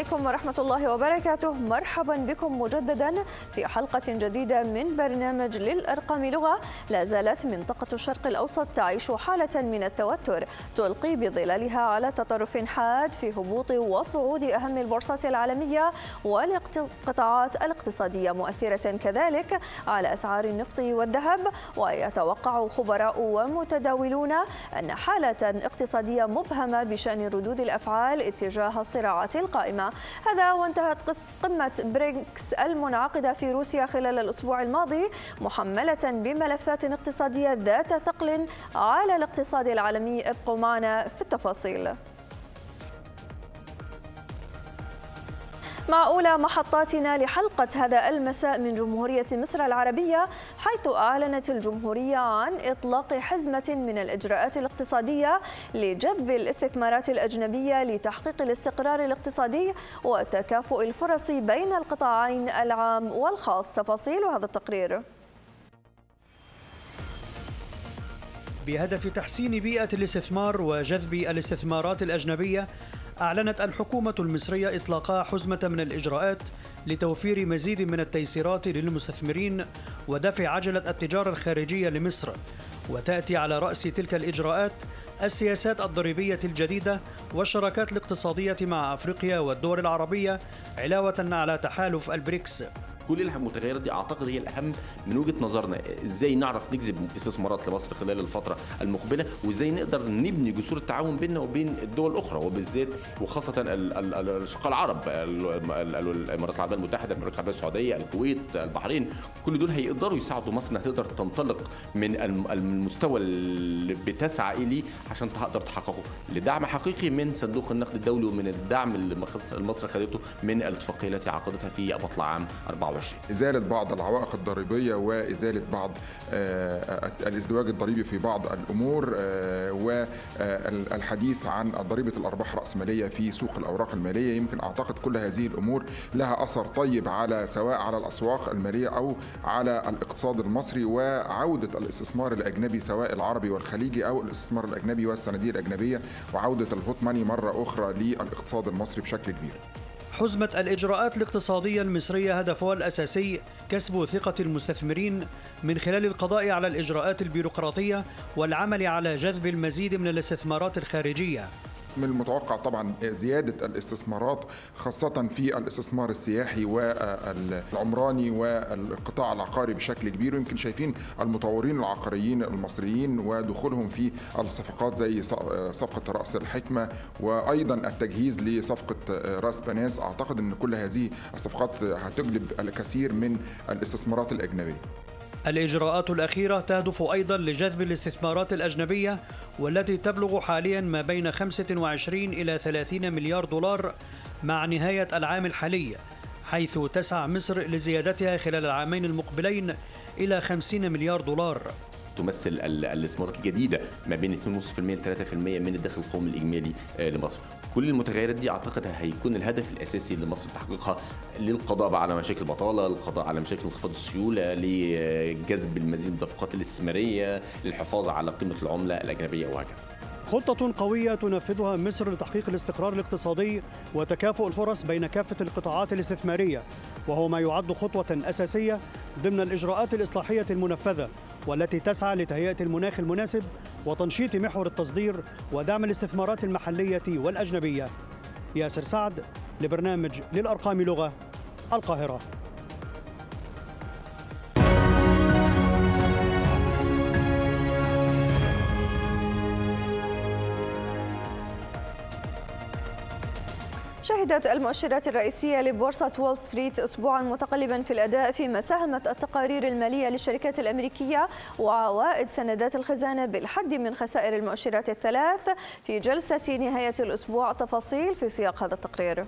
عليكم ورحمة الله وبركاته. مرحبا بكم مجددا في حلقة جديدة من برنامج للأرقام لغة. لا زالت منطقة الشرق الأوسط تعيش حالة من التوتر تلقي بظلالها على تطرف حاد في هبوط وصعود أهم البورصات العالمية والقطاعات الاقتصادية مؤثرة كذلك على أسعار النفط والذهب. ويتوقع خبراء ومتداولون أن حالة اقتصادية مبهمة بشأن ردود الأفعال اتجاه الصراعات القائمة. هذا وانتهت قمة بريكس المنعقدة في روسيا خلال الأسبوع الماضي محملة بملفات اقتصادية ذات ثقل على الاقتصاد العالمي. ابقوا معنا في التفاصيل. مع أولى محطاتنا لحلقة هذا المساء من جمهورية مصر العربية حيث أعلنت الجمهورية عن إطلاق حزمة من الإجراءات الاقتصادية لجذب الاستثمارات الأجنبية لتحقيق الاستقرار الاقتصادي وتكافؤ الفرص بين القطاعين العام والخاص. تفاصيل هذا التقرير. بهدف تحسين بيئة الاستثمار وجذب الاستثمارات الأجنبية أعلنت الحكومة المصرية إطلاق حزمة من الإجراءات لتوفير مزيد من التيسيرات للمستثمرين ودفع عجلة التجارة الخارجية لمصر. وتأتي على رأس تلك الإجراءات السياسات الضريبية الجديدة والشراكات الاقتصادية مع أفريقيا والدول العربية علاوة على تحالف البريكس. كل المتغيرات دي أعتقد هي الأهم من وجهة نظرنا. إزاي نعرف نجذب استثمارات لمصر خلال الفترة المقبلة؟ وإزاي نقدر نبني جسور التعاون بيننا وبين الدول الأخرى وبالذات وخاصة الاشقاء العرب الإمارات العربية المتحدة المملكه العربية السعودية الكويت البحرين. كل دول هيقدروا يساعدوا مصر إنها تقدر تنطلق من المستوى اللي بتسعى إليه عشان تقدر تحققه. لدعم حقيقي من صندوق النقد الدولي ومن الدعم اللي مصر خدته من الاتفاقية التي عقدتها في بطلع عام 24 إزالة بعض العوائق الضريبية وإزالة بعض الإزدواج الضريبي في بعض الأمور والحديث عن ضريبة الأرباح الرأسمالية في سوق الأوراق المالية. يمكن أعتقد كل هذه الأمور لها أثر طيب على سواء على الأسواق المالية أو على الاقتصاد المصري. وعودة الاستثمار الأجنبي سواء العربي والخليجي أو الاستثمار الأجنبي والصناديق الأجنبية وعودة الهوت ماني مرة أخرى للإقتصاد المصري بشكل كبير. حزمة الإجراءات الاقتصادية المصرية هدفها الأساسي كسب ثقة المستثمرين من خلال القضاء على الإجراءات البيروقراطية والعمل على جذب المزيد من الاستثمارات الخارجية. من المتوقع طبعا زيادة الاستثمارات خاصة في الاستثمار السياحي والعمراني والقطاع العقاري بشكل كبير. ويمكن شايفين المطورين العقاريين المصريين ودخولهم في الصفقات زي صفقة رأس الحكمة وأيضا التجهيز لصفقة رأس بناس. أعتقد أن كل هذه الصفقات هتجلب الكثير من الاستثمارات الأجنبية. الإجراءات الأخيرة تهدف أيضا لجذب الاستثمارات الأجنبية والتي تبلغ حاليا ما بين 25 إلى 30 مليار دولار مع نهاية العام الحالي حيث تسعى مصر لزيادتها خلال العامين المقبلين إلى 50 مليار دولار تمثل الاستثمارات الجديدة ما بين 2.5% ل 3% من الدخل القومي الإجمالي لمصر. كل المتغيرات دي أعتقد هيكون الهدف الأساسي لمصر تحقيقها للقضاء على مشاكل البطالة، للقضاء على مشاكل انخفاض السيولة، لجذب المزيد من الصفقات الاستثمارية، للحفاظ على قيمة العملة الأجنبية وهكذا. خطة قوية تنفذها مصر لتحقيق الاستقرار الاقتصادي وتكافؤ الفرص بين كافة القطاعات الاستثمارية وهو ما يعد خطوة أساسية ضمن الإجراءات الإصلاحية المنفذة والتي تسعى لتهيئة المناخ المناسب وتنشيط محور التصدير ودعم الاستثمارات المحلية والأجنبية. ياسر سعد لبرنامج للأرقام لغة القاهرة. شهدت المؤشرات الرئيسية لبورصة وول ستريت أسبوعا متقلبا في الأداء فيما ساهمت التقارير المالية للشركات الأمريكية وعوائد سندات الخزانة بالحد من خسائر المؤشرات الثلاث. في جلسة نهاية الأسبوع تفاصيل في سياق هذا التقرير.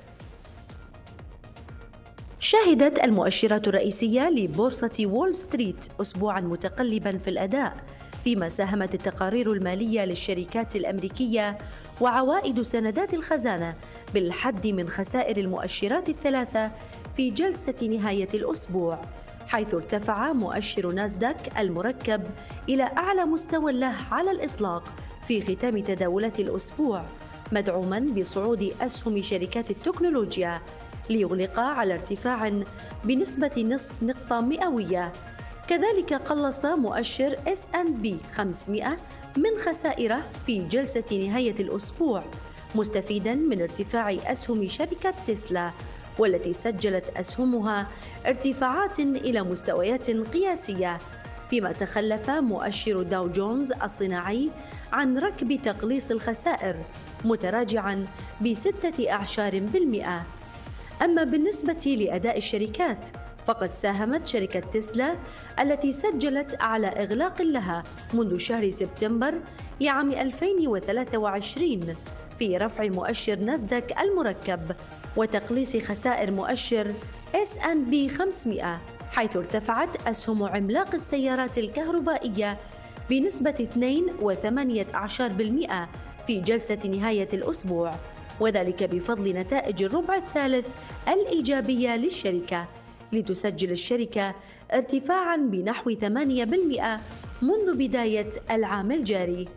شهدت المؤشرات الرئيسية لبورصة وول ستريت أسبوعا متقلبا في الأداء فيما ساهمت التقارير المالية للشركات الأمريكية وعوائد سندات الخزانة بالحد من خسائر المؤشرات الثلاثة في جلسة نهاية الأسبوع حيث ارتفع مؤشر ناسداك المركب إلى أعلى مستوى له على الإطلاق في ختام تداولات الأسبوع مدعوما بصعود أسهم شركات التكنولوجيا ليغلق على ارتفاع بنسبة نصف نقطة مئوية كذلك قلص مؤشر S&P 500 من خسائره في جلسة نهاية الأسبوع مستفيدا من ارتفاع أسهم شركة تسلا والتي سجلت أسهمها ارتفاعات إلى مستويات قياسية فيما تخلف مؤشر داو جونز الصناعي عن ركب تقليص الخسائر متراجعا بستة أعشار بالمئة. أما بالنسبة لأداء الشركات فقد ساهمت شركة تسلا التي سجلت على إغلاق لها منذ شهر سبتمبر لعام 2023 في رفع مؤشر ناسداك المركب وتقليص خسائر مؤشر S&P 500 حيث ارتفعت أسهم عملاق السيارات الكهربائية بنسبة 2.18% في جلسة نهاية الأسبوع وذلك بفضل نتائج الربع الثالث الإيجابية للشركة. لتسجل الشركة ارتفاعا بنحو 8% منذ بداية العام الجاري.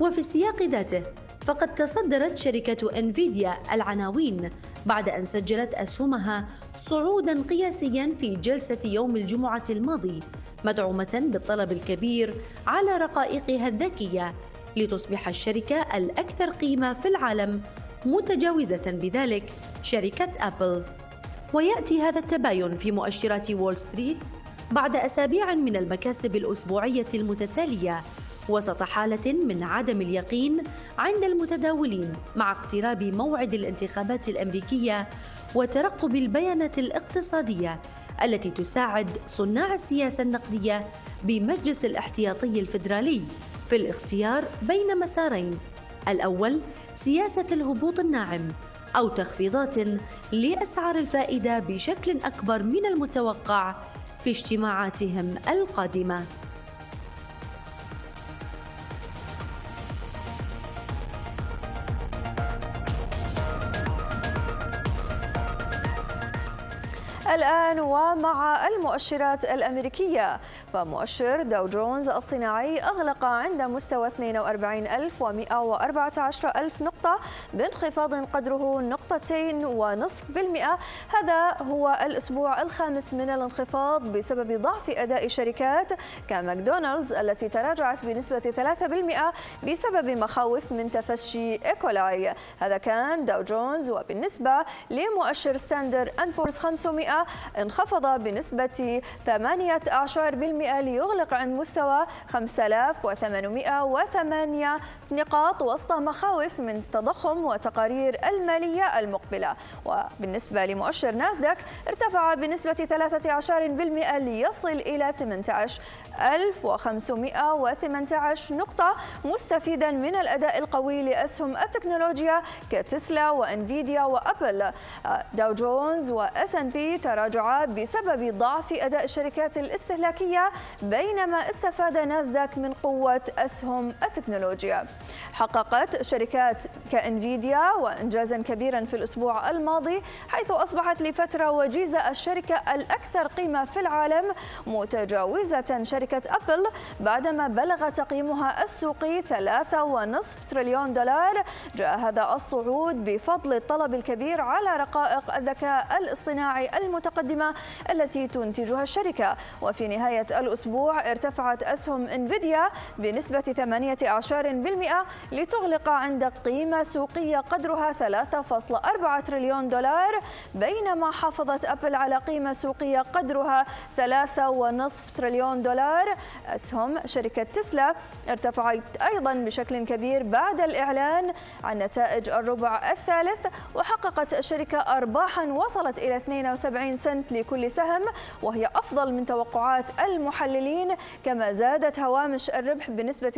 وفي السياق ذاته فقد تصدرت شركة انفيديا العناوين بعد أن سجلت أسهمها صعودا قياسيا في جلسة يوم الجمعة الماضي مدعومة بالطلب الكبير على رقائقها الذكية لتصبح الشركة الأكثر قيمة في العالم متجاوزة بذلك شركة أبل ويأتي هذا التباين في مؤشرات وول ستريت بعد أسابيع من المكاسب الأسبوعية المتتالية وسط حالة من عدم اليقين عند المتداولين مع اقتراب موعد الانتخابات الأمريكية وترقب البيانات الاقتصادية التي تساعد صناع السياسة النقدية بمجلس الاحتياطي الفيدرالي في الاختيار بين مسارين. الأول سياسة الهبوط الناعم أو تخفيضات لأسعار الفائدة بشكل أكبر من المتوقع في اجتماعاتهم القادمة. الآن ومع المؤشرات الأمريكية. فمؤشر داو جونز الصناعي أغلق عند مستوى 42114 ألف نقطة بانخفاض قدره نقطتين ونصف بالمئة. هذا هو الأسبوع الخامس من الانخفاض بسبب ضعف أداء شركات كماكدونالدز التي تراجعت بنسبة 3% بسبب مخاوف من تفشي إيكولاي. هذا كان داو جونز وبالنسبة لمؤشر ستاندرد أند بورز 500 انخفض بنسبة 18% ليغلق عند مستوى 5808 نقاط وسط مخاوف من التضخم وتقارير المالية المقبلة. وبالنسبة لمؤشر ناسداك ارتفع بنسبة 13% ليصل إلى 18518 نقطة مستفيدا من الأداء القوي لأسهم التكنولوجيا كتسلا وإنفيديا وأبل. داو جونز و S&P تراجعا بسبب ضعف أداء الشركات الاستهلاكية بينما استفاد ناسداك من قوة أسهم التكنولوجيا. حققت شركات كإنفيديا إنجازا كبيرا في الأسبوع الماضي حيث أصبحت لفترة وجيزة الشركة الأكثر قيمة في العالم متجاوزة شركة أبل بعدما بلغ تقييمها السوقي 3.5 تريليون دولار. جاء هذا الصعود بفضل الطلب الكبير على رقائق الذكاء الاصطناعي المتقدمة التي تنتجها الشركة. وفي نهاية الأسبوع ارتفعت أسهم إنفيديا بنسبة 18% لتغلق عند قيمة سوقية قدرها 3.4 تريليون دولار بينما حافظت أبل على قيمة سوقية قدرها 3.5 تريليون دولار. أسهم شركة تسلا ارتفعت أيضا بشكل كبير بعد الإعلان عن نتائج الربع الثالث وحققت الشركة ارباحا وصلت إلى 72 سنت لكل سهم وهي أفضل من توقعات المحللين كما زادت هوامش الربح بنسبة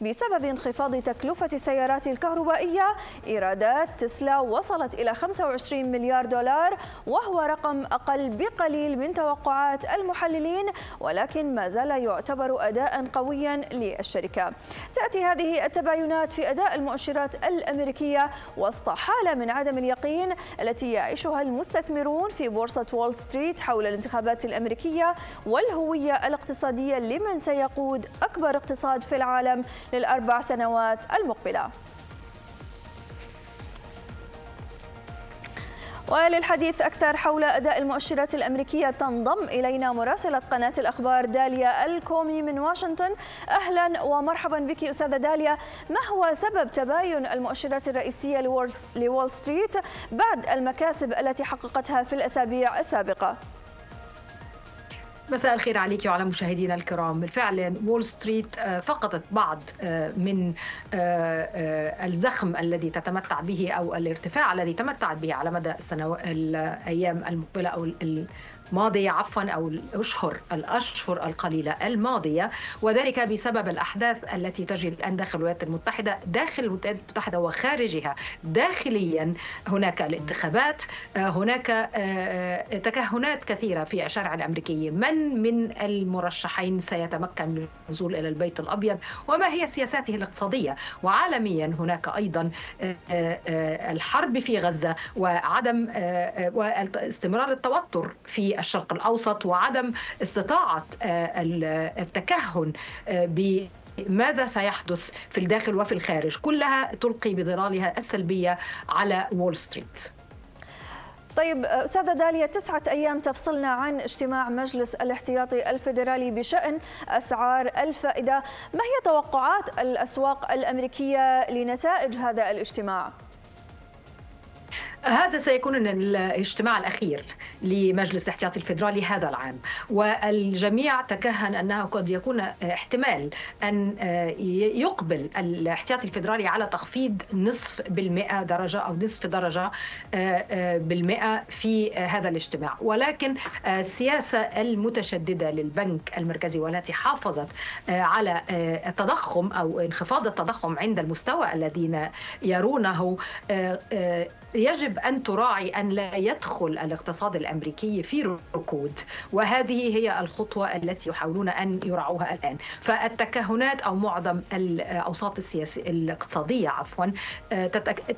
2% بسبب انخفاض تكلفة السيارات الكهربائية. إيرادات تسلا وصلت إلى 25 مليار دولار وهو رقم أقل بقليل من توقعات المحللين ولكن ما زال يعتبر أداء قويا للشركة. تأتي هذه التباينات في أداء المؤشرات الأمريكية وسط حاله من عدم اليقين التي يعيشها المستثمرون في بورصة وول ستريت حول الانتخابات الأمريكية والهوية الاقتصادية لمن سيقود أكبر اقتصاد في العالم للأربع سنوات المقبلة. وللحديث أكثر حول أداء المؤشرات الأمريكية تنضم إلينا مراسلة قناة الأخبار داليا الكومي من واشنطن أهلا ومرحبا بك أستاذة داليا ما هو سبب تباين المؤشرات الرئيسية لوول ستريت بعد المكاسب التي حققتها في الأسابيع السابقة؟ مساء الخير عليك وعلى مشاهدينا الكرام. بالفعل وول ستريت آه، فقدت بعض آه، من آه، الزخم الذي تتمتع به أو الارتفاع الذي تمتعت به على مدى السنوات الأيام المقبلة أو ماضية عفوا أو الأشهر الأشهر القليلة الماضية. وذلك بسبب الأحداث التي تجري الآن داخل الولايات المتحدة داخل الولايات المتحدة وخارجها. داخليا هناك الانتخابات هناك آه، آه، تكهنات كثيرة في الشارع الأمريكي. من من المرشحين سيتمكن من النزول إلى البيت الأبيض؟ وما هي سياساته الاقتصادية؟ وعالميا هناك أيضا آه، الحرب في غزة وعدم واستمرار التوتر في الشرق الأوسط وعدم استطاعة آه، التكهن آه، ب ماذا سيحدث في الداخل وفي الخارج؟ كلها تلقي بظلالها السلبية على وول ستريت. طيب أستاذة داليا تسعة أيام تفصلنا عن اجتماع مجلس الاحتياطي الفيدرالي بشأن أسعار الفائدة. ما هي توقعات الأسواق الأمريكية لنتائج هذا الاجتماع؟ هذا سيكون الاجتماع الأخير لمجلس الاحتياطي الفيدرالي هذا العام. والجميع تكهن أنه قد يكون احتمال أن يقبل الاحتياطي الفيدرالي على تخفيض نصف بالمئة درجة أو نصف درجة بالمئة في هذا الاجتماع. ولكن السياسة المتشددة للبنك المركزي والتي حافظت على التضخم أو انخفاض التضخم عند المستوى الذين يرونه يجب أن تراعي أن لا يدخل الاقتصاد الأمريكي في ركود وهذه هي الخطوة التي يحاولون أن يرعوها الآن. فالتكهنات أو معظم الأوساط السياسية الاقتصادية عفوا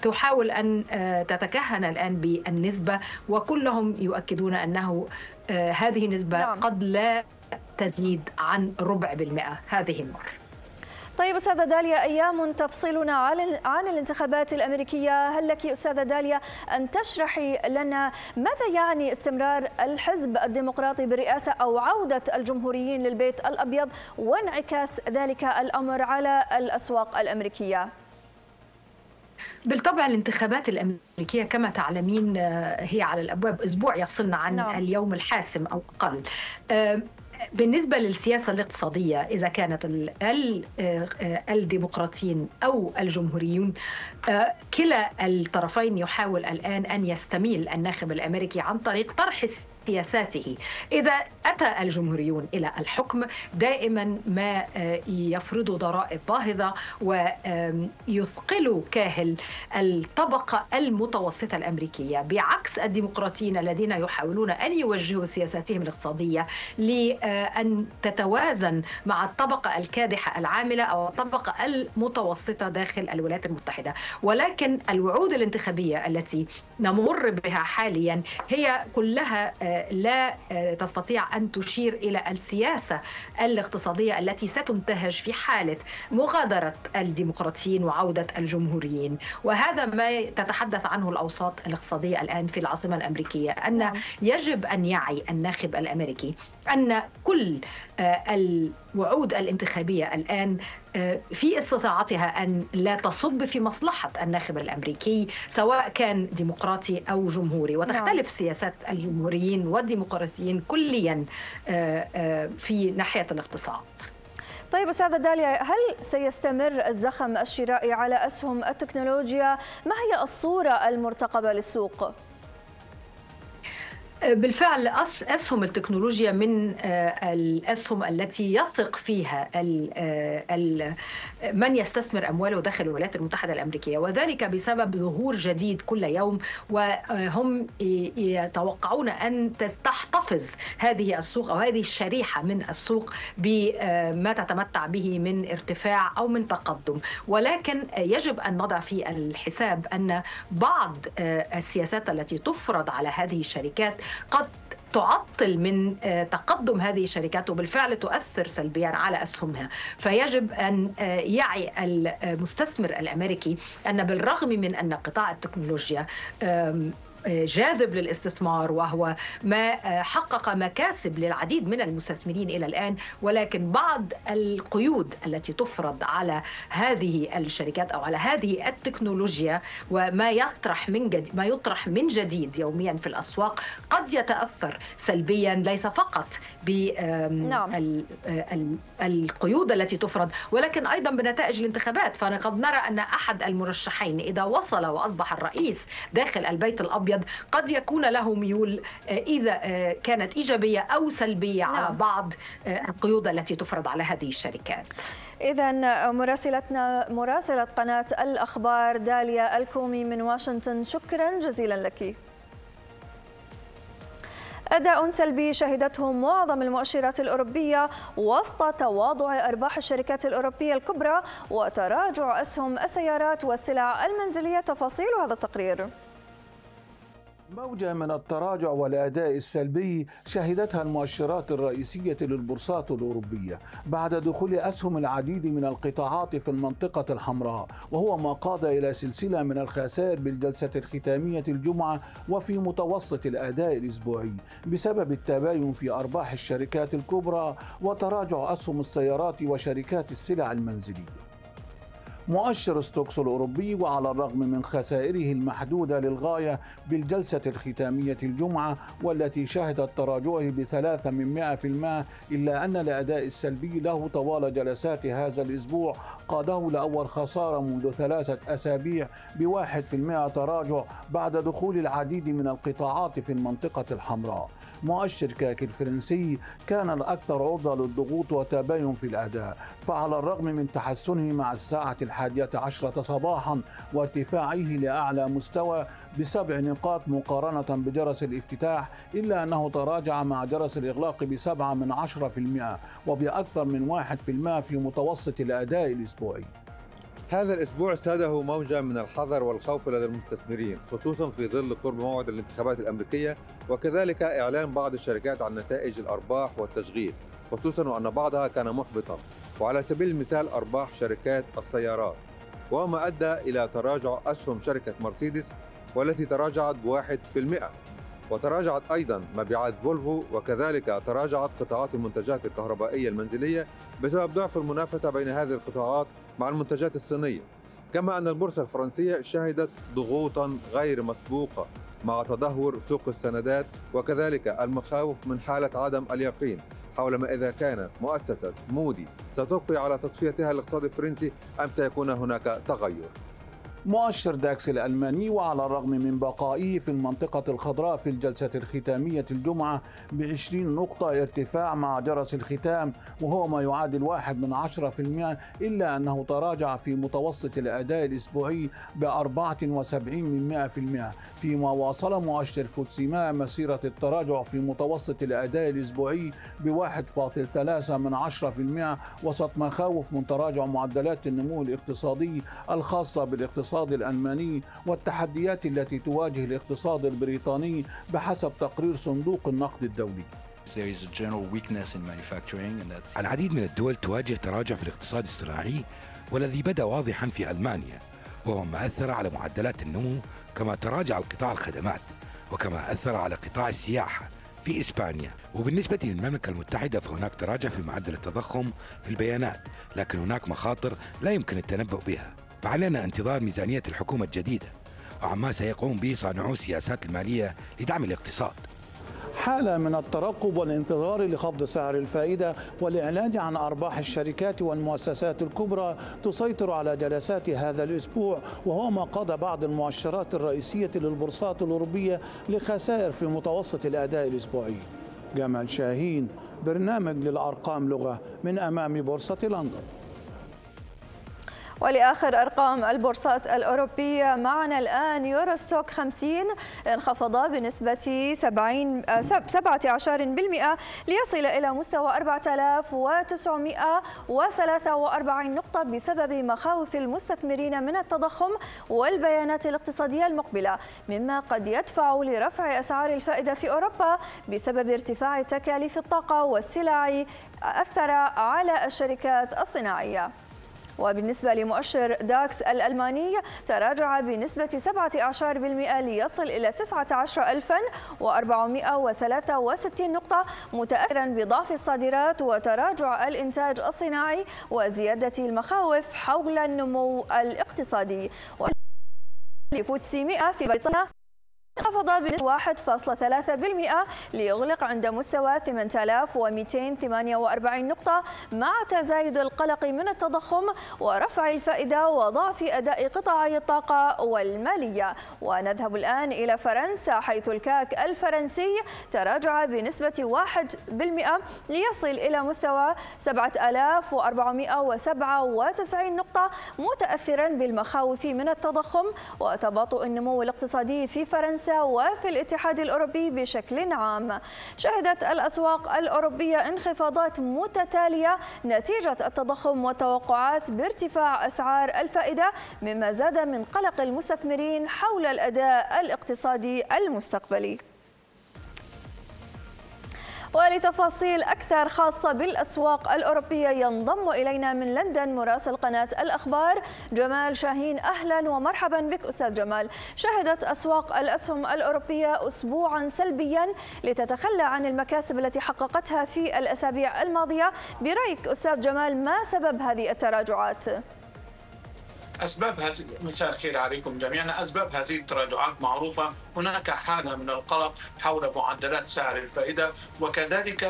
تحاول أن تتكهن الآن بالنسبة وكلهم يؤكدون أنه هذه النسبة نعم. قد لا تزيد عن ربع بالمئة. هذه المرة. طيب أستاذة داليا أيام تفصلنا عن الانتخابات الأمريكية هل لك أستاذة داليا أن تشرحي لنا ماذا يعني استمرار الحزب الديمقراطي بالرئاسة أو عودة الجمهوريين للبيت الأبيض وانعكاس ذلك الأمر على الأسواق الأمريكية؟ بالطبع الانتخابات الأمريكية كما تعلمين هي على الأبواب أسبوع يفصلنا عن نعم. اليوم الحاسم أو أقل بالنسبة للسياسة الاقتصادية إذا كانت آه، الديمقراطيين أو الجمهوريون آه، كلا الطرفين يحاول الآن أن يستميل الناخب الأمريكي عن طريق طرح سياساته. إذا أتى الجمهوريون إلى الحكم دائما ما آه، يفرضوا ضرائب باهظة ويثقلوا كاهل الطبقة المتوسطة الأمريكية. بعكس الديمقراطيين الذين يحاولون أن يوجهوا سياساتهم الاقتصادية لأن تتوازن مع الطبقة الكادحة العاملة أو الطبقة المتوسطة داخل الولايات المتحدة. ولكن الوعود الانتخابية التي نمر بها حاليا هي كلها آه، لا تستطيع أن تشير إلى السياسة الاقتصادية التي ستنتهج في حالة مغادرة الديمقراطيين وعودة الجمهوريين وهذا ما تتحدث عنه الأوساط الاقتصادية الآن في العاصمة الأمريكية أن نعم. يجب أن يعي الناخب الأمريكي أن كل آه، الوعود الانتخابية الآن آه، في استطاعتها أن لا تصب في مصلحة الناخب الأمريكي سواء كان ديمقراطي أو جمهوري وتختلف نعم. سياسات الجمهوريين والديمقراطيين كليا آه، في ناحية الاقتصاد طيب أستاذة داليا هل سيستمر الزخم الشرائي على أسهم التكنولوجيا؟ ما هي الصورة المرتقبة للسوق؟ بالفعل أسهم التكنولوجيا من آه، الأسهم التي يثق فيها آه، من يستثمر امواله داخل الولايات المتحدة الأمريكية. وذلك بسبب ظهور جديد كل يوم وهم يتوقعون أن تحتفظ هذه السوق أو هذه الشريحة من السوق بما تتمتع به من ارتفاع أو من تقدم. ولكن يجب أن نضع في الحساب أن بعض آه، السياسات التي تفرض على هذه الشركات قد تعطل من آه، تقدم هذه الشركات وبالفعل تؤثر سلبيا على أسهمها. فيجب أن آه، يعي المستثمر الأمريكي أن بالرغم من أن قطاع التكنولوجيا جاذب للاستثمار وهو ما حقق مكاسب للعديد من المستثمرين إلى الآن ولكن بعض القيود التي تفرض على هذه الشركات أو على هذه التكنولوجيا وما يطرح من جديد ما يطرح من جديد يوميا في الأسواق قد يتأثر سلبيا ليس فقط بالقيود نعم. التي تفرض ولكن أيضا بنتائج الانتخابات فقد نرى أن أحد المرشحين إذا وصل وأصبح الرئيس داخل البيت الأبيض قد يكون له ميول إذا كانت إيجابية أو سلبية نعم. على بعض القيود التي تفرض على هذه الشركات. إذا مراسلتنا مراسلة قناة الأخبار داليا الكومي من واشنطن شكرا جزيلا لك. أداء سلبي شهدته معظم المؤشرات الأوروبية وسط تواضع أرباح الشركات الأوروبية الكبرى وتراجع أسهم السيارات والسلع المنزلية تفاصيل هذا التقرير موجة من التراجع والأداء السلبي شهدتها المؤشرات الرئيسية للبورصات الأوروبية بعد دخول أسهم العديد من القطاعات في المنطقة الحمراء وهو ما قاد إلى سلسلة من الخسائر بالجلسة الختامية الجمعة وفي متوسط الأداء الأسبوعي بسبب التباين في أرباح الشركات الكبرى وتراجع أسهم السيارات وشركات السلع المنزلية. مؤشر ستوكس الأوروبي وعلى الرغم من خسائره المحدودة للغاية بالجلسة الختامية الجمعة والتي شهدت تراجعه بثلاثة من مئة في الماء إلا أن الأداء السلبي له طوال جلسات هذا الأسبوع قاده لأول خسارة منذ ثلاثة أسابيع بواحد في المئة تراجع بعد دخول العديد من القطاعات في المنطقة الحمراء. مؤشر كاك الفرنسي كان الأكثر عرضة للضغوط وتباين في الأداء فعلى الرغم من تحسنه مع الساعة الحادية عشرة صباحا وارتفاعه لأعلى مستوى بسبع نقاط مقارنة بجرس الافتتاح إلا أنه تراجع مع جرس الإغلاق بسبعة من عشرة في المئة وبأكثر من واحد في المئة في متوسط الأداء الأسبوعي. هذا الأسبوع ساده موجة من الحذر والخوف لدى المستثمرين خصوصا في ظل قرب موعد الانتخابات الأمريكية وكذلك إعلان بعض الشركات عن نتائج الأرباح والتشغيل. خصوصا وأن بعضها كان محبطا وعلى سبيل المثال أرباح شركات السيارات. وما أدى إلى تراجع أسهم شركة مرسيدس والتي تراجعت بواحد في المئة. وتراجعت أيضا مبيعات فولفو وكذلك تراجعت قطاعات المنتجات الكهربائية المنزلية بسبب ضعف المنافسة بين هذه القطاعات مع المنتجات الصينية. كما أن البورصة الفرنسية شهدت ضغوطا غير مسبوقة مع تدهور سوق السندات وكذلك المخاوف من حالة عدم اليقين. حول ما إذا كانت مؤسسة مودي ستبقي على تصفيتها الاقتصاد الفرنسي أم سيكون هناك تغير؟ مؤشر داكس الألماني وعلى الرغم من بقائه في المنطقة الخضراء في الجلسة الختامية الجمعة بعشرين نقطة ارتفاع مع جرس الختام وهو ما يعادل واحد من عشرة في المئة إلا أنه تراجع في متوسط الأداء الأسبوعي بأربعة وسبعين من مئة في المئة. فيما واصل مؤشر فوتسيما مسيرة التراجع في متوسط الأداء الأسبوعي بواحد فاصل ثلاثة من عشرة في المئة وسط مخاوف من تراجع معدلات النمو الاقتصادي الخاصة بالاقتصاد الاقتصاد الألماني والتحديات التي تواجه الاقتصاد البريطاني بحسب تقرير صندوق النقد الدولي. العديد من الدول تواجه تراجع في الاقتصاد الصناعي والذي بدا واضحا في ألمانيا وهو ما أثر على معدلات النمو كما تراجع القطاع الخدمات وكما أثر على قطاع السياحة في إسبانيا. وبالنسبة للمملكة المتحدة فهناك تراجع في معدل التضخم في البيانات لكن هناك مخاطر لا يمكن التنبؤ بها. فعلينا انتظار ميزانية الحكومة الجديدة وعما سيقوم به صانعو السياسات المالية لدعم الاقتصاد. حالة من الترقب والانتظار لخفض سعر الفائدة والإعلان عن أرباح الشركات والمؤسسات الكبرى تسيطر على جلسات هذا الأسبوع وهو ما قاد بعض المؤشرات الرئيسية للبورصات الأوروبية لخسائر في متوسط الأداء الأسبوعي. جمال شاهين برنامج للأرقام لغة من أمام بورصة لندن. ولآخر أرقام البورصات الأوروبية معنا الآن يوروستوك 50 انخفض بنسبة 70 17% ليصل إلى مستوى 4943 نقطة بسبب مخاوف المستثمرين من التضخم والبيانات الاقتصادية المقبلة مما قد يدفع لرفع أسعار الفائدة في أوروبا بسبب ارتفاع تكاليف الطاقة والسلع أثر على الشركات الصناعية. وبالنسبة لمؤشر داكس الألماني تراجع بنسبة 17% ليصل إلى 19463 نقطة متأثرا بضعف الصادرات وتراجع الإنتاج الصناعي وزيادة المخاوف حول النمو الاقتصادي. لفوتسي 100 في بريطانيا. انخفض بنسبة 1.3% ليغلق عند مستوى 8248 نقطة مع تزايد القلق من التضخم ورفع الفائدة وضعف أداء قطاعي الطاقة والمالية. ونذهب الآن إلى فرنسا حيث الكاك الفرنسي تراجع بنسبة 1% ليصل إلى مستوى 7497 نقطة متأثرا بالمخاوف من التضخم وتباطؤ النمو الاقتصادي في فرنسا. وفي الاتحاد الأوروبي بشكل عام. شهدت الأسواق الأوروبية انخفاضات متتالية نتيجة التضخم والتوقعات بارتفاع أسعار الفائدة مما زاد من قلق المستثمرين حول الأداء الاقتصادي المستقبلي. ولتفاصيل أكثر خاصة بالأسواق الأوروبية ينضم إلينا من لندن مراسل قناة الأخبار جمال شاهين. أهلا ومرحبا بك أستاذ جمال. شهدت أسواق الأسهم الأوروبية أسبوعا سلبيا لتتخلى عن المكاسب التي حققتها في الأسابيع الماضية. برأيك أستاذ جمال ما سبب هذه التراجعات؟ أسباب هذه مساء الخير عليكم جميعا. أسباب هذه التراجعات معروفة. هناك حالة من القلق حول معدلات سعر الفائدة وكذلك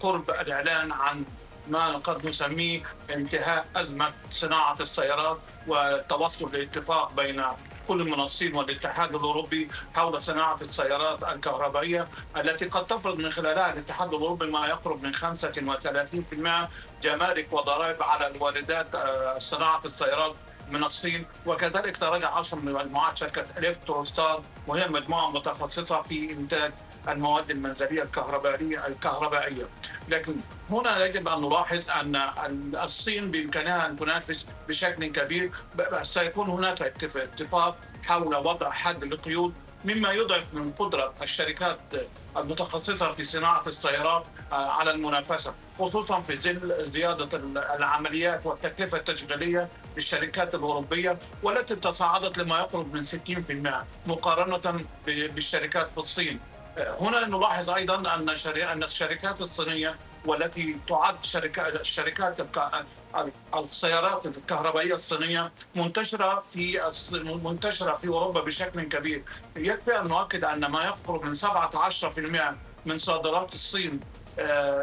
قرب الإعلان عن ما قد نسميه انتهاء أزمة صناعة السيارات والتوصل لاتفاق بين كل المنصين والاتحاد الأوروبي حول صناعة السيارات الكهربائية التي قد تفرض من خلالها الاتحاد الأوروبي ما يقرب من 35% جمارك وضرائب على الواردات صناعة السيارات من الصين وكذلك تراجع من مجموعات شركه الكتروستار وهي مجموعة متخصصة في إنتاج المواد المنزلية الكهربائيه الكهربائية. لكن هنا يجب أن نلاحظ أن الصين بإمكانها أن تنافس بشكل كبير. سيكون هناك اتفاق حول وضع حد للقيود مما يضعف من قدرة الشركات المتخصصة في صناعة السيارات على المنافسة خصوصا في ظل زيادة العمليات والتكلفة التشغيلية للشركات الأوروبية والتي تصاعدت لما يقرب من 60% مقارنة بالشركات في الصين. هنا نلاحظ أيضا أن أن الشركات الصينية والتي تعد شركات شركات السيارات الكهربائية الصينية منتشرة في منتشرة في أوروبا بشكل كبير. يكفي أن نؤكد أن ما يقرب من 17% من صادرات الصين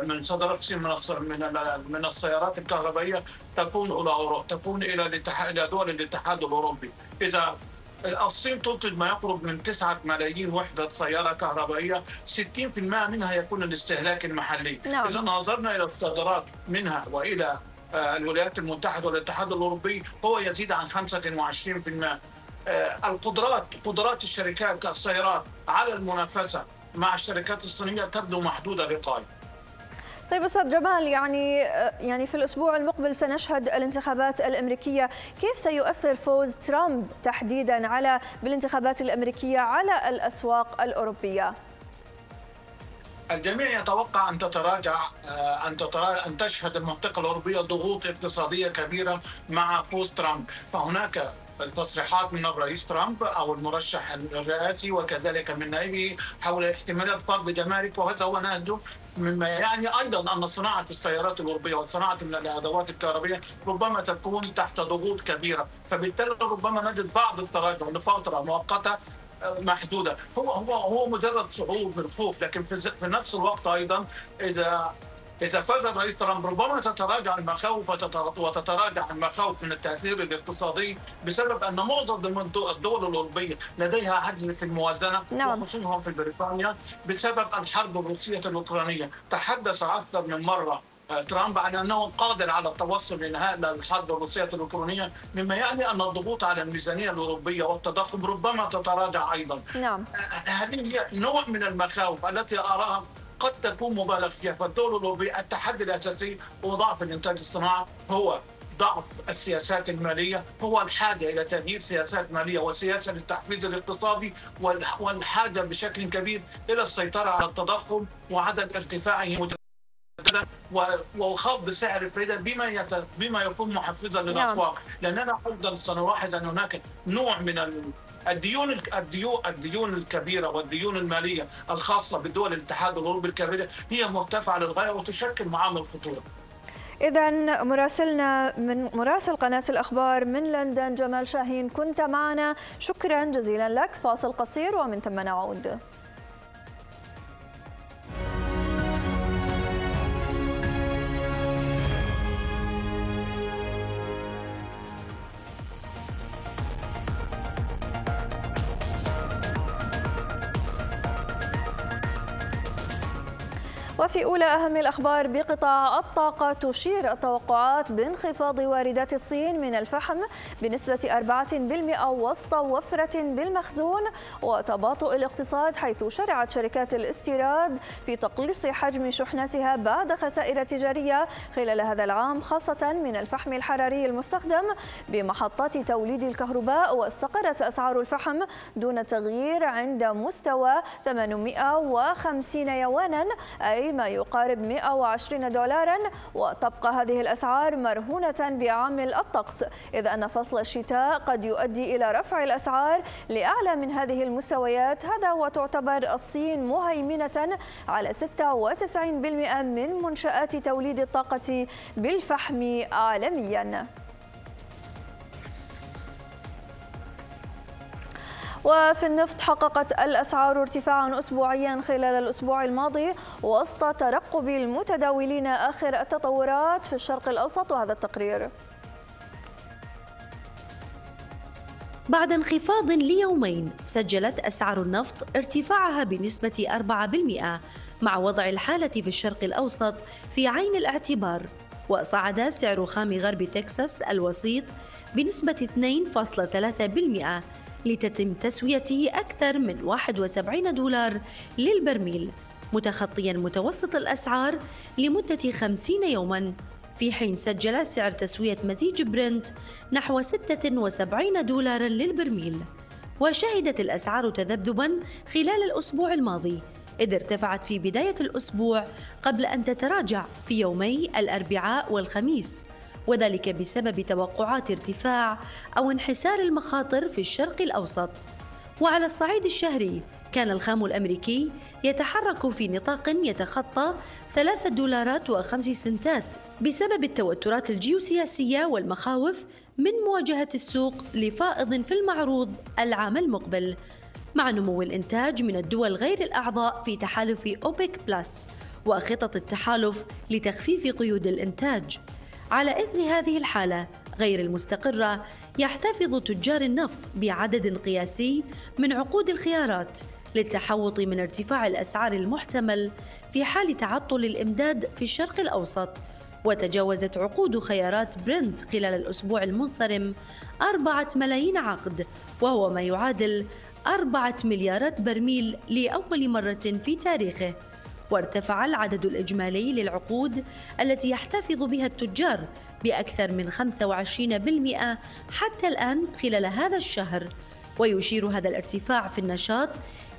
من صادرات الصين من من من السيارات الكهربائية تكون إلى تكون إلى إلى دول الاتحاد الأوروبي. إذا الصين تنتج ما يقرب من 9 ملايين وحدة سيارة كهربائية. 60% منها يكون الاستهلاك المحلي. نعم. إذا نظرنا إلى الصادرات منها وإلى الولايات المتحدة والاتحاد الأوروبي هو يزيد عن 25% القدرات قدرات الشركات السيارات على المنافسة مع الشركات الصينية تبدو محدودة للغاية طيب أستاذ جمال يعني يعني في الأسبوع المقبل سنشهد الانتخابات الأمريكية، كيف سيؤثر فوز ترامب تحديدا على بالانتخابات الأمريكية على الأسواق الأوروبية؟ الجميع يتوقع أن تتراجع أن تتراجع أن تشهد المنطقة الأوروبية ضغوط اقتصادية كبيرة مع فوز ترامب، فهناك التصريحات من الرئيس ترامب أو المرشح الرئاسي وكذلك من نائبه حول احتمالات فرض جمارك وهذا هو نهجه مما يعني أيضا أن صناعة السيارات الأوروبية وصناعة الأدوات الكهربائيه ربما تكون تحت ضغوط كبيرة. فبالتالي ربما نجد بعض التراجع لفترة مؤقتة محدودة. هو هو هو مجرد شعور بالخوف لكن في نفس الوقت أيضا إذا إذا فاز الرئيس ترامب ربما تتراجع المخاوف وتتراجع المخاوف من التأثير الاقتصادي بسبب أن معظم الدول الأوروبية لديها عجز في الموازنة نعم. وخصوصا في بريطانيا بسبب الحرب الروسية الأوكرانية تحدث أكثر من مرة ترامب عن أنه قادر على التوصل لانهاء الحرب الروسية الأوكرانية مما يعني أن الضغوط على الميزانية الأوروبية والتضخم ربما تتراجع أيضا. نعم. هذه هي نوع من المخاوف التي أراها قد تكون مبالغ فيها فالدول الأوروبية التحدي الأساسي هو ضعف الإنتاج الصناعي هو ضعف السياسات المالية هو الحاجة إلى تغيير سياسات مالية وسياسة للتحفيز الاقتصادي والحاجة بشكل كبير إلى السيطرة على التضخم وعدم ارتفاعه وخفض سعر الفائده بما يت... بما يكون محفزا للأسواق. لأننا أيضا سنلاحظ أن هناك نوع من الديون الديون الديون الكبيرة والديون المالية الخاصة بدول الاتحاد الأوروبي الكبيرة هي مرتفعة للغاية وتشكل معامل خطوره. إذا مراسلنا من مراسل قناة الأخبار من لندن جمال شاهين كنت معنا شكرا جزيلا لك فاصل قصير ومن ثم نعود. وفي أولى أهم الأخبار بقطاع الطاقة تشير التوقعات بانخفاض واردات الصين من الفحم بنسبة 4% وسط وفرة بالمخزون وتباطؤ الاقتصاد حيث شرعت شركات الاستيراد في تقليص حجم شحنتها بعد خسائر تجارية خلال هذا العام خاصة من الفحم الحراري المستخدم بمحطات توليد الكهرباء واستقرت أسعار الفحم دون تغيير عند مستوى 850 يوانا أي ما يقارب 120 دولارا وتبقى هذه الأسعار مرهونة بعامل الطقس إذ أن فصل الشتاء قد يؤدي إلى رفع الأسعار لأعلى من هذه المستويات هذا وتعتبر الصين مهيمنة على 96% من منشآت توليد الطاقة بالفحم عالمياً. وفي النفط حققت الأسعار ارتفاعا أسبوعيا خلال الأسبوع الماضي وسط ترقب المتداولين آخر التطورات في الشرق الأوسط وهذا التقرير. بعد انخفاض ليومين سجلت أسعار النفط ارتفاعها بنسبة 4% مع وضع الحالة في الشرق الأوسط في عين الاعتبار وصعد سعر خام غرب تكساس الوسيط بنسبة 2.3% لتتم تسويته أكثر من 71 دولار للبرميل متخطيا متوسط الأسعار لمدة 50 يوما. في حين سجل سعر تسوية مزيج برنت نحو 76 دولارا للبرميل. وشهدت الأسعار تذبذبا خلال الأسبوع الماضي إذ ارتفعت في بداية الأسبوع قبل أن تتراجع في يومي الأربعاء والخميس. وذلك بسبب توقعات ارتفاع أو انحسار المخاطر في الشرق الأوسط. وعلى الصعيد الشهري كان الخام الأمريكي يتحرك في نطاق يتخطى ثلاثة دولارات وخمس سنتات بسبب التوترات الجيوسياسية والمخاوف من مواجهة السوق لفائض في المعروض العام المقبل مع نمو الإنتاج من الدول غير الأعضاء في تحالف أوبك بلس وخطط التحالف لتخفيف قيود الإنتاج. على إثر هذه الحالة غير المستقرة يحتفظ تجار النفط بعدد قياسي من عقود الخيارات للتحوط من ارتفاع الأسعار المحتمل في حال تعطل الإمداد في الشرق الأوسط. وتجاوزت عقود خيارات برنت خلال الأسبوع المنصرم أربعة ملايين عقد وهو ما يعادل أربعة مليارات برميل لأول مرة في تاريخه. وارتفع العدد الإجمالي للعقود التي يحتفظ بها التجار بأكثر من 25% حتى الآن خلال هذا الشهر. ويشير هذا الارتفاع في النشاط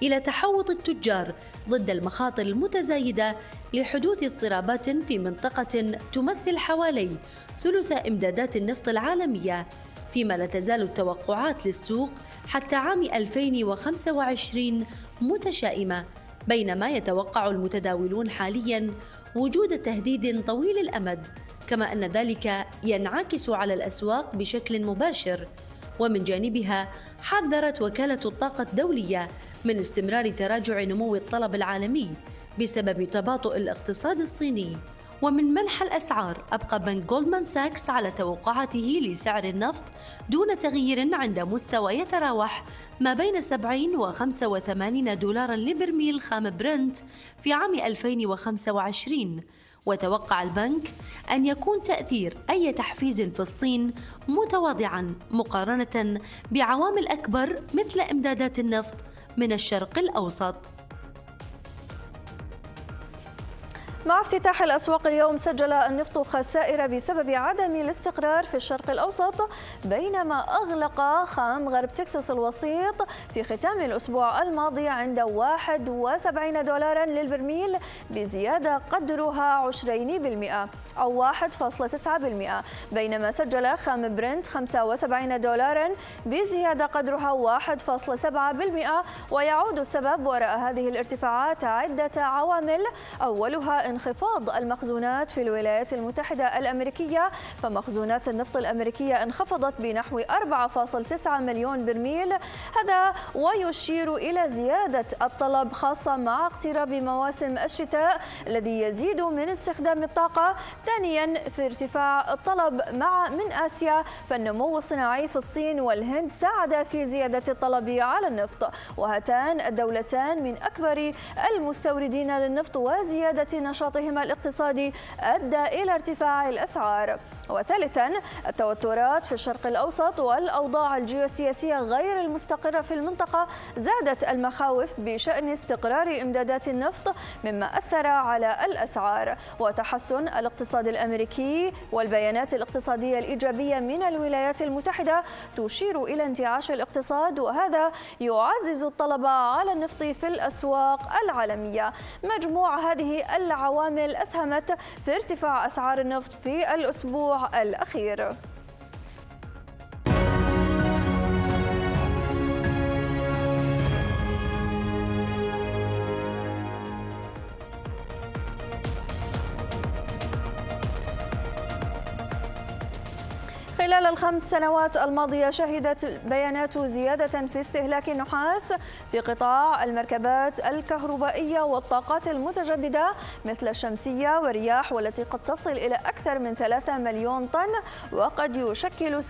إلى تحوط التجار ضد المخاطر المتزايدة لحدوث اضطرابات في منطقة تمثل حوالي ثلث إمدادات النفط العالمية فيما لا تزال التوقعات للسوق حتى عام 2025 متشائمة. بينما يتوقع المتداولون حاليا وجود تهديد طويل الأمد كما أن ذلك ينعكس على الأسواق بشكل مباشر. ومن جانبها حذرت وكالة الطاقة الدولية من استمرار تراجع نمو الطلب العالمي بسبب تباطؤ الاقتصاد الصيني. ومن منح الأسعار أبقى بنك جولدمان ساكس على توقعاته لسعر النفط دون تغيير عند مستوى يتراوح ما بين 70 و 85 دولارا لبرميل خام برنت في عام 2025 وتوقع البنك أن يكون تأثير أي تحفيز في الصين متواضعا مقارنة بعوامل أكبر مثل إمدادات النفط من الشرق الأوسط. مع افتتاح الأسواق اليوم سجل النفط خسائر بسبب عدم الاستقرار في الشرق الأوسط بينما أغلق خام غرب تكساس الوسيط في ختام الأسبوع الماضي عند 71 دولارا للبرميل بزيادة قدرها 20% أو 1.9% بينما سجل خام برنت 75 دولارا بزيادة قدرها 1.7% ويعود السبب وراء هذه الارتفاعات عدة عوامل أولها انخفاض المخزونات في الولايات المتحدة الأمريكية فمخزونات النفط الأمريكية انخفضت بنحو 4.9 مليون برميل. هذا ويشير إلى زيادة الطلب خاصة مع اقتراب مواسم الشتاء الذي يزيد من استخدام الطاقة. ثانيا في ارتفاع الطلب مع من آسيا فالنمو الصناعي في الصين والهند ساعد في زيادة الطلب على النفط. وهاتان الدولتان من أكبر المستوردين للنفط وزيادة نشاطهما الاقتصادي أدى إلى ارتفاع الأسعار. وثالثا التوترات في الشرق الأوسط والأوضاع الجيوسياسية غير المستقرة في المنطقة زادت المخاوف بشأن استقرار إمدادات النفط مما أثر على الأسعار. وتحسن الاقتصاد الأمريكي والبيانات الاقتصادية الإيجابية من الولايات المتحدة تشير إلى انتعاش الاقتصاد وهذا يعزز الطلب على النفط في الأسواق العالمية. مجموع هذه العوامل أسهمت في ارتفاع أسعار النفط في الأسبوع الأخير. الخمس سنوات الماضية شهدت بيانات زيادة في استهلاك النحاس في قطاع المركبات الكهربائية والطاقات المتجددة مثل الشمسية والرياح والتي قد تصل إلى أكثر من 3 مليون طن وقد يشكل 26%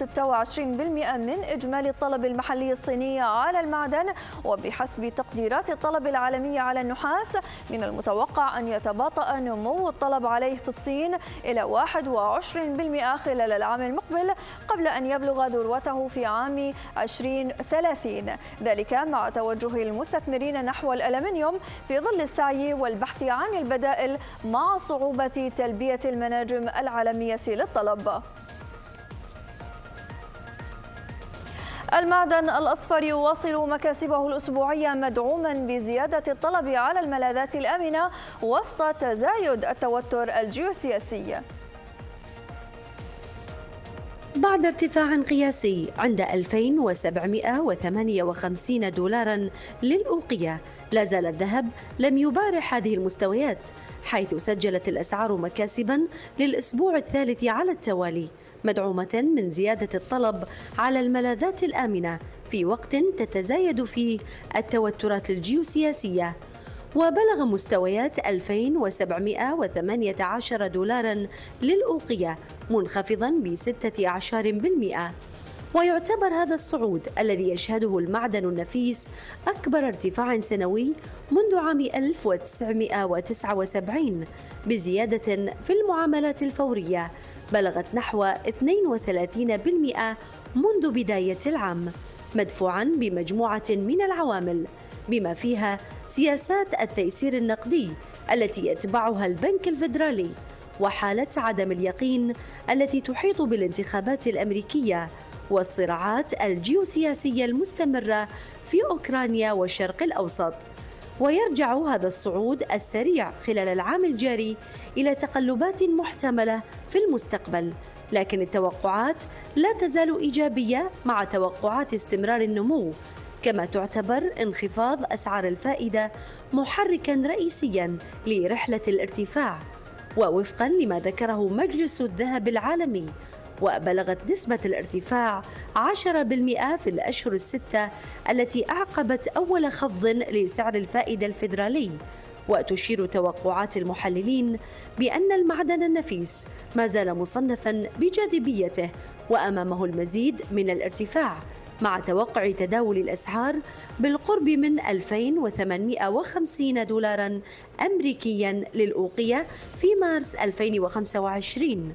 من إجمالي الطلب المحلي الصيني على المعدن. وبحسب تقديرات الطلب العالمي على النحاس من المتوقع أن يتباطأ نمو الطلب عليه في الصين إلى 21% خلال العام المقبل. قبل أن يبلغ ذروته في عام 2030 ذلك مع توجه المستثمرين نحو الألمنيوم في ظل السعي والبحث عن البدائل مع صعوبة تلبية المناجم العالمية للطلب. المعدن الأصفر يواصل مكاسبه الأسبوعية مدعوما بزيادة الطلب على الملاذات الآمنة وسط تزايد التوتر الجيوسياسي. بعد ارتفاع قياسي عند 2758 دولارا للأوقية لا زال الذهب لم يبارح هذه المستويات حيث سجلت الأسعار مكاسبا للأسبوع الثالث على التوالي مدعومة من زيادة الطلب على الملاذات الآمنة في وقت تتزايد فيه التوترات الجيوسياسية. وبلغ مستويات 2718 دولارا للأوقية منخفضا بستة أعشار بالمئة. ويعتبر هذا الصعود الذي يشهده المعدن النفيس أكبر ارتفاع سنوي منذ عام 1979 بزيادة في المعاملات الفورية بلغت نحو 32% منذ بداية العام مدفوعا بمجموعة من العوامل. بما فيها سياسات التيسير النقدي التي يتبعها البنك الفيدرالي وحالة عدم اليقين التي تحيط بالانتخابات الأمريكية والصراعات الجيوسياسية المستمرة في أوكرانيا والشرق الأوسط. ويرجع هذا الصعود السريع خلال العام الجاري إلى تقلبات محتملة في المستقبل لكن التوقعات لا تزال إيجابية مع توقعات استمرار النمو كما تعتبر انخفاض أسعار الفائدة محركا رئيسيا لرحلة الارتفاع ووفقا لما ذكره مجلس الذهب العالمي وبلغت نسبة الارتفاع 10% في الأشهر الستة التي أعقبت أول خفض لسعر الفائدة الفيدرالي. وتشير توقعات المحللين بأن المعدن النفيس ما زال مصنفا بجاذبيته وأمامه المزيد من الارتفاع مع توقع تداول الأسعار بالقرب من 2850 دولارا أمريكيا للأوقية في مارس 2025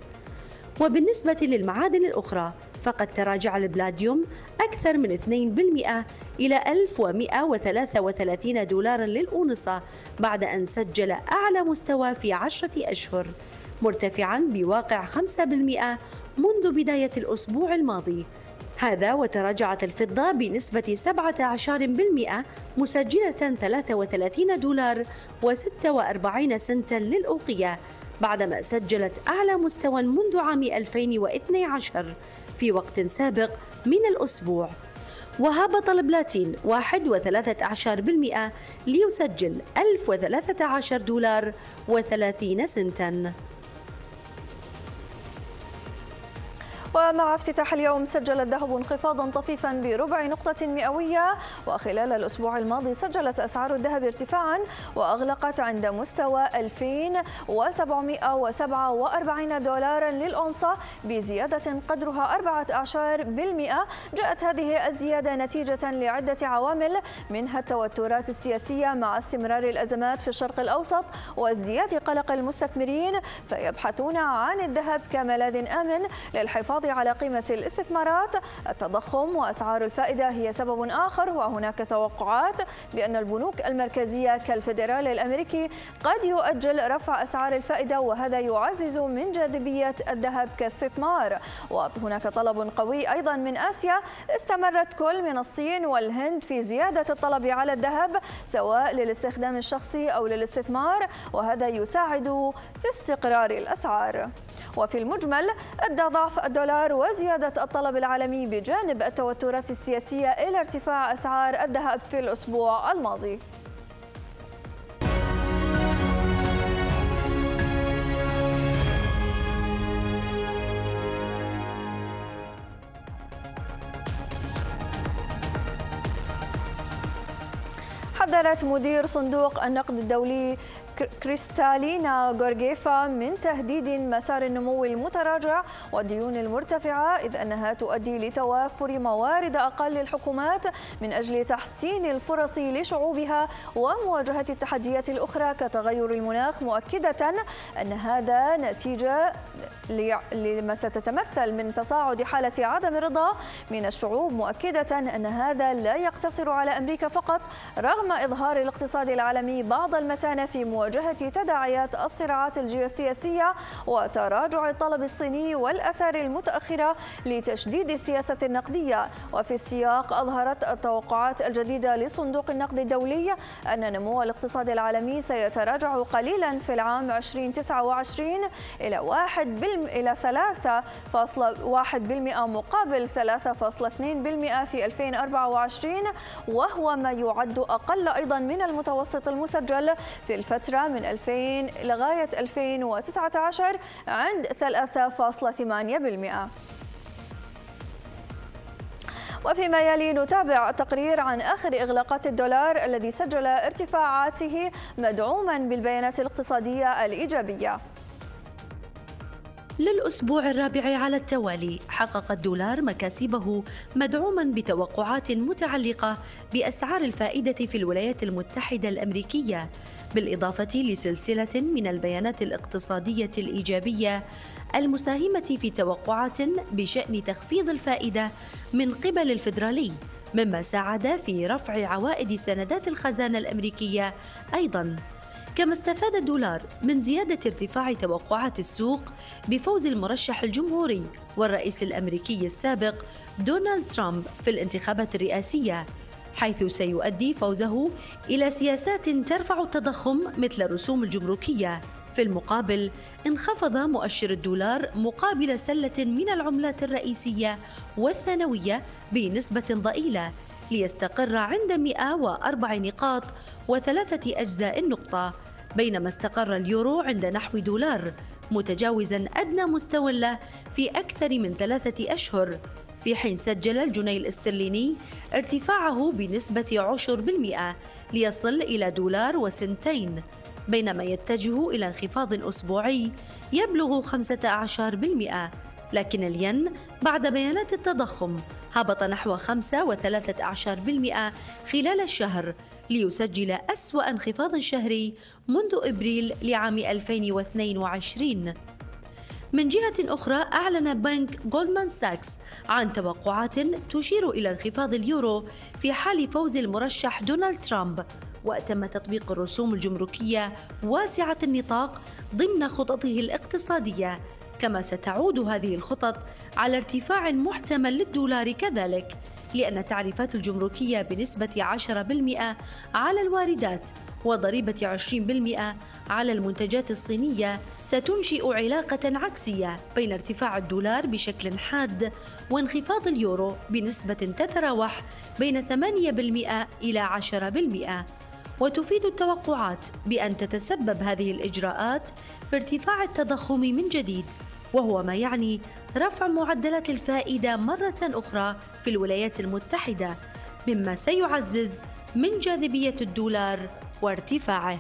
وبالنسبة للمعادن الأخرى فقد تراجع البلاديوم أكثر من 2% إلى 1133 دولارا للأونصة بعد أن سجل أعلى مستوى في عشرة أشهر مرتفعا بواقع 5% منذ بداية الأسبوع الماضي. هذا وتراجعت الفضة بنسبة 17% مسجلة 33 دولار و46 سنتا للأوقية بعدما سجلت أعلى مستوى منذ عام 2012 في وقت سابق من الأسبوع. وهبط البلاتين 1.13% ليسجل 1013 دولار و30 سنتا. ومع افتتاح اليوم سجل الذهب انخفاضا طفيفا بربع نقطة مئوية وخلال الأسبوع الماضي سجلت أسعار الذهب ارتفاعا وأغلقت عند مستوى 2747 دولارا للأونصة بزيادة قدرها 14 بالمئة. جاءت هذه الزيادة نتيجة لعدة عوامل منها التوترات السياسية مع استمرار الأزمات في الشرق الأوسط وازدياد قلق المستثمرين فيبحثون عن الذهب كملاذ آمن للحفاظ الحفاظ على قيمة الاستثمارات. التضخم وأسعار الفائدة هي سبب آخر وهناك توقعات بأن البنوك المركزية كالفدرالي الأمريكي قد يؤجل رفع أسعار الفائدة وهذا يعزز من جاذبية الذهب كاستثمار. وهناك طلب قوي أيضا من آسيا. استمرت كل من الصين والهند في زيادة الطلب على الذهب سواء للاستخدام الشخصي أو للاستثمار وهذا يساعد في استقرار الأسعار. وفي المجمل أدى ضعف الدولار وزيادة الطلب العالمي بجانب التوترات السياسية إلى ارتفاع أسعار الذهب في الأسبوع الماضي. حذرت مدير صندوق النقد الدولي كريستالينا غورغيفا من تهديد مسار النمو المتراجع والديون المرتفعة إذ أنها تؤدي لتوافر موارد أقل للحكومات من أجل تحسين الفرص لشعوبها ومواجهة التحديات الأخرى كتغير المناخ مؤكدة أن هذا نتيجة لما ستتمثل من تصاعد حالة عدم الرضا من الشعوب مؤكدة أن هذا لا يقتصر على أمريكا فقط رغم إظهار الاقتصاد العالمي بعض المتانة في مواجهة مواجهة تداعيات الصراعات الجيوسياسية وتراجع الطلب الصيني والأثار المتأخرة لتشديد السياسة النقدية. وفي السياق أظهرت التوقعات الجديدة لصندوق النقد الدولي أن نمو الاقتصاد العالمي سيتراجع قليلا في العام 2029 إلى 1 إلى 3.1% مقابل 3.2% في 2024 وهو ما يعد أقل أيضا من المتوسط المسجل في الفترة من 2000 لغاية 2019 عند 3.8%. وفيما يلي نتابع التقرير عن آخر إغلاقات الدولار الذي سجل ارتفاعاته مدعوما بالبيانات الاقتصادية الإيجابية للأسبوع الرابع على التوالي. حقق الدولار مكاسبه مدعوما بتوقعات متعلقة بأسعار الفائدة في الولايات المتحدة الأمريكية بالإضافة لسلسلة من البيانات الاقتصادية الإيجابية المساهمة في توقعات بشأن تخفيض الفائدة من قبل الفيدرالي مما ساعد في رفع عوائد سندات الخزانة الأمريكية أيضاً. كما استفاد الدولار من زيادة ارتفاع توقعات السوق بفوز المرشح الجمهوري والرئيس الأمريكي السابق دونالد ترامب في الانتخابات الرئاسية حيث سيؤدي فوزه إلى سياسات ترفع التضخم مثل الرسوم الجمركية. في المقابل انخفض مؤشر الدولار مقابل سلة من العملات الرئيسية والثانوية بنسبة ضئيلة ليستقر عند 104 نقاط وثلاثة أجزاء النقطة بينما استقر اليورو عند نحو دولار متجاوزا أدنى مستوى له في أكثر من ثلاثة أشهر. في حين سجل الجنيه الاسترليني ارتفاعه بنسبة عشر بالمئة ليصل إلى دولار وسنتين بينما يتجه إلى انخفاض أسبوعي يبلغ 15% لكن الين بعد بيانات التضخم هبط نحو 5.13% خلال الشهر ليسجل أسوأ انخفاض شهري منذ إبريل لعام 2022 من جهة أخرى أعلن بنك جولدمان ساكس عن توقعات تشير إلى انخفاض اليورو في حال فوز المرشح دونالد ترامب وتم تطبيق الرسوم الجمركية واسعة النطاق ضمن خططه الاقتصادية. كما ستعود هذه الخطط على ارتفاع محتمل للدولار كذلك لأن التعريفات الجمركية بنسبة 10% على الواردات وضريبة 20% على المنتجات الصينية ستنشئ علاقة عكسية بين ارتفاع الدولار بشكل حاد وانخفاض اليورو بنسبة تتراوح بين 8% إلى 10%. وتفيد التوقعات بأن تتسبب هذه الإجراءات في ارتفاع التضخم من جديد وهو ما يعني رفع معدلات الفائدة مرة أخرى في الولايات المتحدة مما سيعزز من جاذبية الدولار وارتفاعه.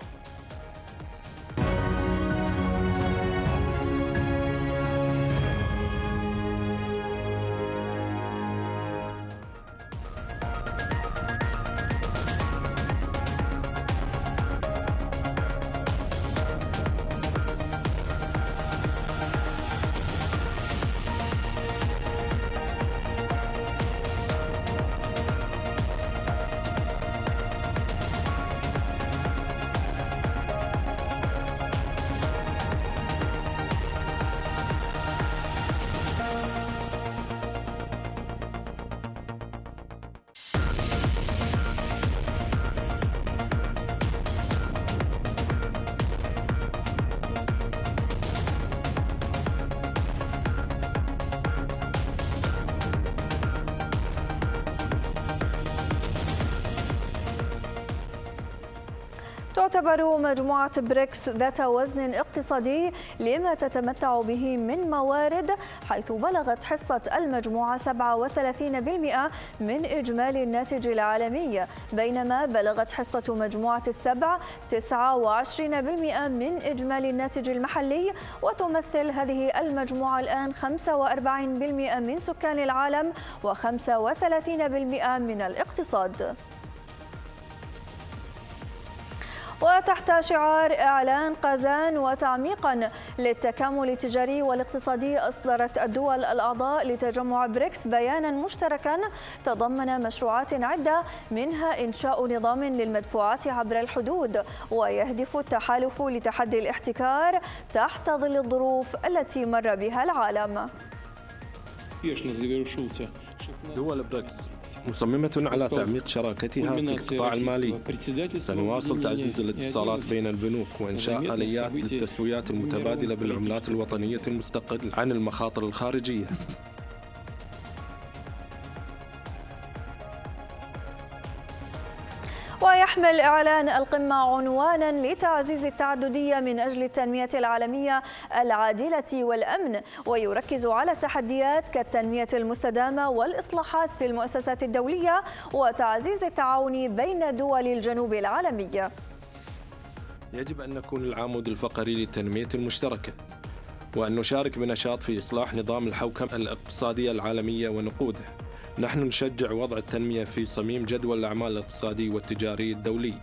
تعتبر مجموعة بريكس ذات وزن اقتصادي لما تتمتع به من موارد حيث بلغت حصة المجموعة 37% من إجمالي الناتج العالمي بينما بلغت حصة مجموعة السبع 29% من إجمالي الناتج المحلي وتمثل هذه المجموعة الآن 45% من سكان العالم و35% من الاقتصاد. وتحت شعار إعلان قازان وتعميقا للتكامل التجاري والاقتصادي أصدرت الدول الأعضاء لتجمع بريكس بيانا مشتركا تضمن مشروعات عدة منها إنشاء نظام للمدفوعات عبر الحدود ويهدف التحالف لتحدي الاحتكار تحت ظل الظروف التي مر بها العالم. دول بريكس مصممة على تعميق شراكتها في القطاع المالي. سنواصل تعزيز الاتصالات بين البنوك وإنشاء آليات للتسويات المتبادلة بالعملات الوطنية المستقلة. عن المخاطر الخارجية. ويحمل إعلان القمة عنوانا لتعزيز التعددية من أجل التنمية العالمية العادلة والأمن ويركز على التحديات كالتنمية المستدامة والإصلاحات في المؤسسات الدولية وتعزيز التعاون بين دول الجنوب العالمية يجب أن نكون العمود الفقري للتنمية المشتركة وأن نشارك بنشاط في إصلاح نظام الحوكمة الإقتصادية العالمية ونقوده. نحن نشجع وضع التنمية في صميم جدول الأعمال الاقتصادي والتجاري الدولي.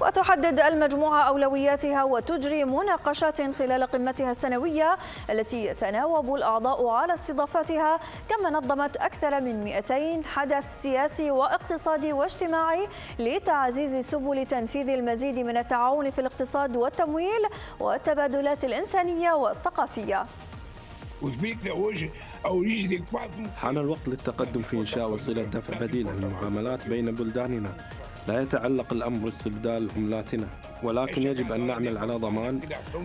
وتحدد المجموعة أولوياتها وتجري مناقشات خلال قمتها السنوية التي يتناوب الأعضاء على استضافتها كما نظمت أكثر من 200 حدث سياسي واقتصادي واجتماعي لتعزيز سبل تنفيذ المزيد من التعاون في الاقتصاد والتمويل والتبادلات الإنسانية والثقافية. حان الوقت للتقدم في إنشاء وسيلة دفع بديلة للمعاملات بين بلداننا. لا يتعلق الأمر باستبدال عملاتنا ولكن يجب أن نعمل على ضمان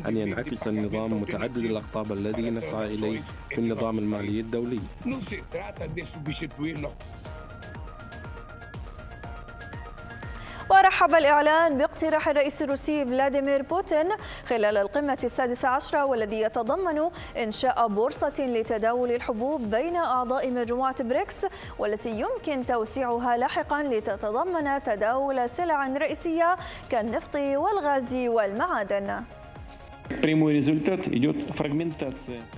أن ينعكس النظام متعدد الأقطاب الذي نسعى إليه في النظام المالي الدولي. ورحب الإعلان باقتراح الرئيس الروسي فلاديمير بوتين خلال القمة السادسة عشرة والذي يتضمن إنشاء بورصة لتداول الحبوب بين أعضاء مجموعة بريكس والتي يمكن توسيعها لاحقا لتتضمن تداول سلع رئيسية كالنفط والغاز والمعادن.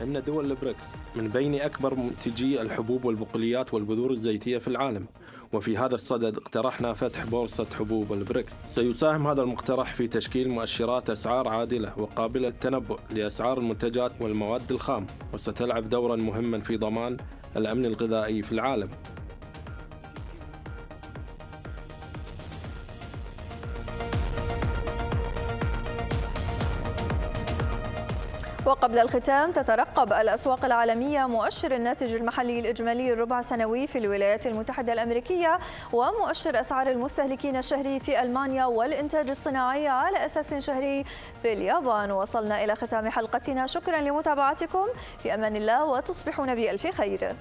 أن دول البريكس من بين أكبر منتجي الحبوب والبقوليات والبذور الزيتية في العالم. وفي هذا الصدد اقترحنا فتح بورصة حبوب البريكس. سيساهم هذا المقترح في تشكيل مؤشرات أسعار عادلة وقابلة للتنبؤ لأسعار المنتجات والمواد الخام وستلعب دورا مهما في ضمان الأمن الغذائي في العالم. وقبل الختام تترقب الأسواق العالمية مؤشر الناتج المحلي الإجمالي الربع سنوي في الولايات المتحدة الأمريكية ومؤشر أسعار المستهلكين الشهري في ألمانيا والإنتاج الصناعي على أساس شهري في اليابان. وصلنا إلى ختام حلقتنا. شكرا لمتابعتكم. في أمان الله وتصبحون بألف خير.